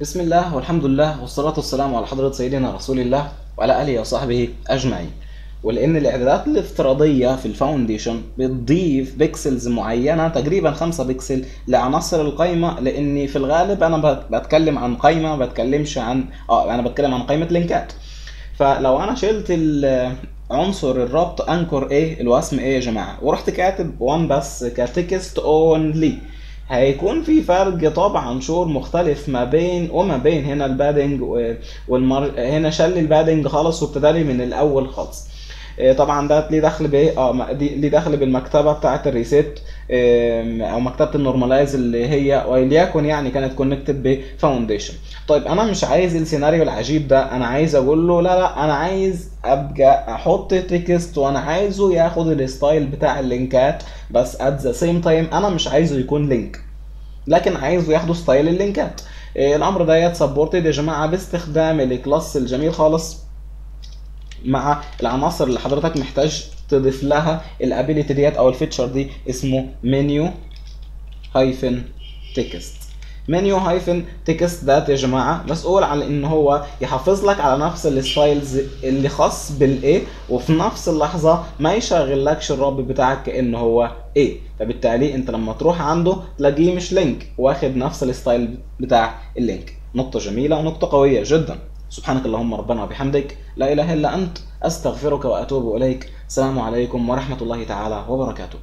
بسم الله والحمد لله والصلاة والسلام على حضرة سيدنا رسول الله وعلى آله وصحبه أجمعين. ولأن الإعدادات الافتراضية في ال Foundation بتضيف pixels معينة تقريبا 5 بكسل لعناصر القائمة لأني في الغالب أنا بت- بتكلم عن قائمة ما بتكلمش عن آه أنا بتكلم عن قائمة لينكات. فلو أنا شلت عنصر الربط anchor إيه الوسم إيه يا جماعة ورحت كاتب one بس ك text only هيكون في فرق طبعا sure مختلف ما بين وما بين هنا ال padding وال mar... هنا شل ال padding خالص وابتدى لي من الأول خالص. طبعا ده ليه دخل بإيه؟ آه ليه دخل بالمكتبة بتاعه ال reset أو مكتبة ال normalize اللي هي وليكن يعني كانت connected ب Foundation طيب أنا مش عايز السيناريو العجيب ده أنا عايز أقول له لا لا أنا عايز أبقى أحط text وأنا عايزه ياخد ال style بتاع اللينكات بس at the same time أنا مش عايزه يكون link لكن عايزه ياخدوا style اللينكات. إيه، الأمر ده supported يا جماعة باستخدام ال class الجميل خالص. مع العناصر اللي حضرتك محتاج تضيف لها ال ability ديت أو ال feature دي اسمه menu hyphen text menu hyphen text ده يا جماعة مسؤول عن إن هو يحافظ لك على نفس ال styles اللي خاص بالايه وفي نفس اللحظة ما يشغلكش الرابط بتاعك كأنه هو إيه فبالتالي أنت لما تروح عنده تلاقيه مش link واخد نفس ال style بتاع ال link نقطة جميلة ونقطة قوية جدا. سبحانك اللهم ربنا وبحمدك. لا إله إلا أنت أستغفرك وأتوب إليك. السلام عليكم ورحمة الله تعالى وبركاته.